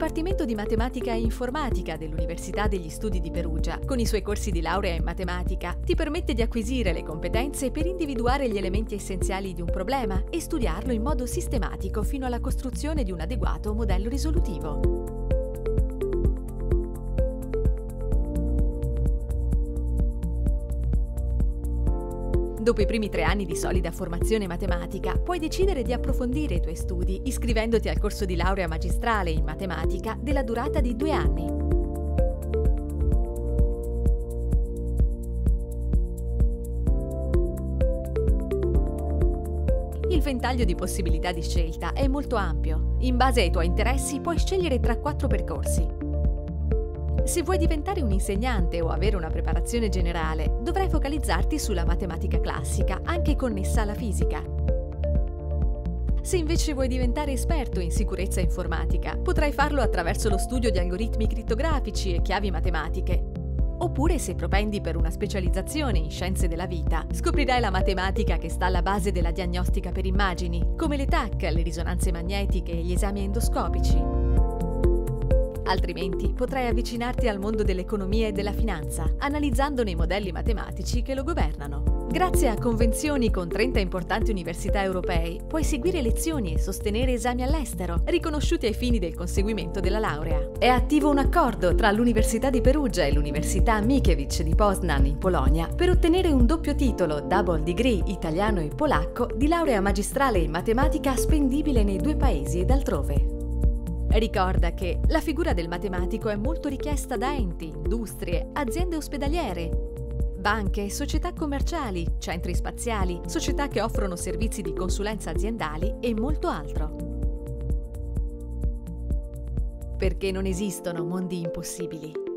Dipartimento di Matematica e Informatica dell'Università degli Studi di Perugia, con i suoi corsi di laurea in matematica, ti permette di acquisire le competenze per individuare gli elementi essenziali di un problema e studiarlo in modo sistematico fino alla costruzione di un adeguato modello risolutivo. Dopo i primi tre anni di solida formazione matematica, puoi decidere di approfondire i tuoi studi iscrivendoti al corso di laurea magistrale in matematica della durata di due anni. Il ventaglio di possibilità di scelta è molto ampio. In base ai tuoi interessi puoi scegliere tra quattro percorsi. Se vuoi diventare un insegnante o avere una preparazione generale, dovrai focalizzarti sulla matematica classica, anche connessa alla fisica. Se invece vuoi diventare esperto in sicurezza informatica, potrai farlo attraverso lo studio di algoritmi crittografici e chiavi matematiche. Oppure se propendi per una specializzazione in scienze della vita, scoprirai la matematica che sta alla base della diagnostica per immagini, come le TAC, le risonanze magnetiche e gli esami endoscopici. Altrimenti potrai avvicinarti al mondo dell'economia e della finanza, analizzandone i modelli matematici che lo governano. Grazie a convenzioni con 30 importanti università europee, puoi seguire lezioni e sostenere esami all'estero, riconosciuti ai fini del conseguimento della laurea. È attivo un accordo tra l'Università di Perugia e l'Università Mickiewicz di Poznan in Polonia per ottenere un doppio titolo, double degree italiano e polacco, di laurea magistrale in matematica spendibile nei due paesi ed altrove. Ricorda che la figura del matematico è molto richiesta da enti, industrie, aziende ospedaliere, banche, società commerciali, centri spaziali, società che offrono servizi di consulenza aziendali e molto altro. Perché non esistono mondi impossibili.